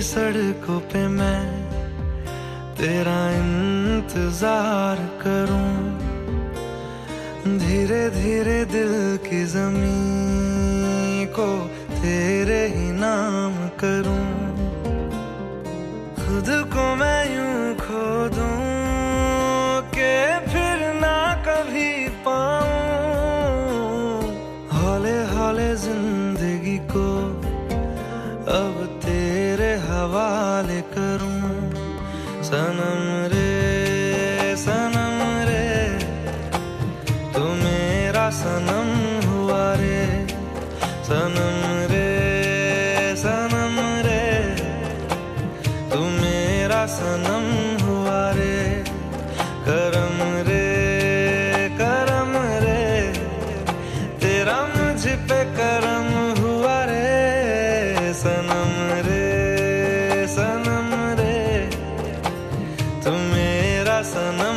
सड़कों पे मैं तेरा इंतज़ार करूँ। धीरे धीरे दिल की ज़मीन को तेरे ही नाम करूँ। खुद को मैं यूँ खो दूँ अब तेरे हवाले करूँ। सनम रे सनम रे, तू मेरा सनम हुआ रे। सनम रे सनम रे, तू मेरा सनम हुआ रे। करम रे करम रे, तेरा मुझ पे सनम रे तू मेरा सनम